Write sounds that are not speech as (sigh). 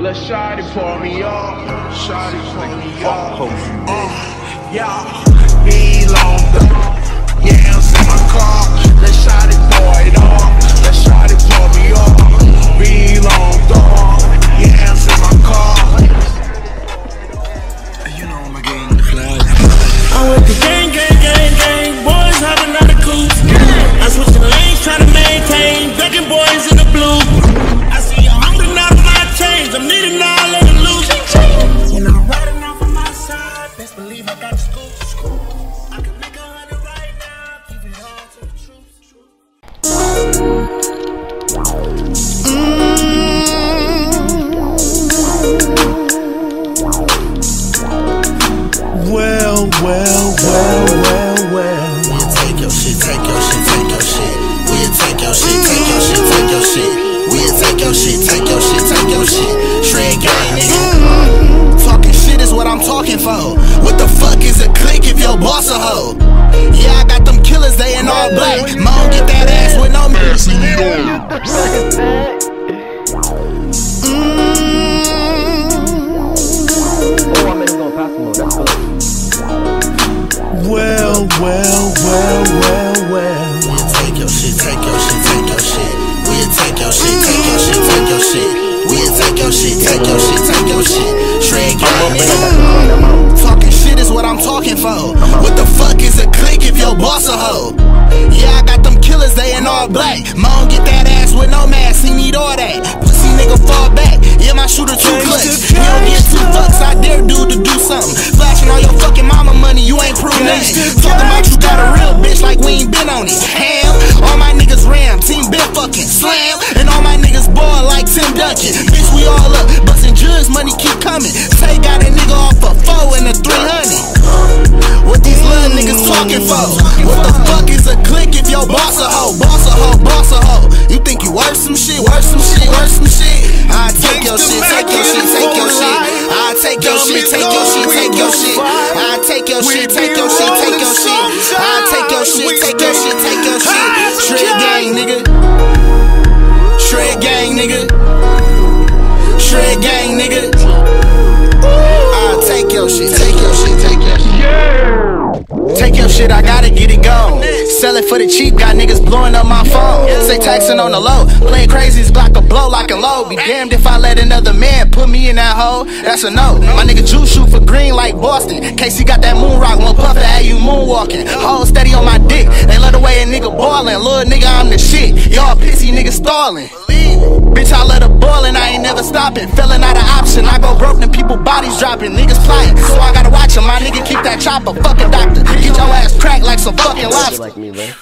Let Shotty pour me up. Shotty pour me up. Uh, yeah. Be long dog. Yams in my car. Let Shotty pour it up. Let Shotty pour me up. Be long dog. Yams in my car. You know I'm a gang shit, take shit. Shred gang, nigga. Mm-hmm. Talking shit is what I'm talking for. What the fuck is a click if your boss a hoe? Yeah, I got them killers, they in all black. Mom, get that ass with no mercy. (laughs) gang. Talking shit is what I'm talking for. What the fuck is a click if your boss a hoe? Yeah, I got them killers, they in all black. Mom, get that ass with no mask, he need all that. Pussy nigga fall back. Yeah, my shooter too clutch. Money keep coming. Tay got a nigga off a four and a 300. What these little niggas talking for? What the fuck is a click if your boss a hoe? Boss a hoe, boss a hoe. You think you worth some shit, worth some shit, worth some shit? I take your shit, take your shit, take your shit. I take your shit, take your shit, take your shit. I take your shit, take your shit, take your shit. Sell it for the cheap, got niggas blowing up my phone. Say taxing on the low, playing crazy's block a blow like a low. Be damned if I let another man put me in that hole. That's a no. My nigga juice shoot for green like Boston. Casey got that moon rock, one puff that you moonwalking. Hold steady on my dick, they love the way a nigga ballin'. Little nigga, I'm the shit. Y'all pissy niggas stalling. Bitch, I let her boil and I ain't never stopping. Feeling out of option, I go broke and people bodies dropping. Niggas flying, so I gotta watch 'em. My nigga keep that chopper, fuck a doctor. Get your ass cracked like some fucking lobster. like me, man.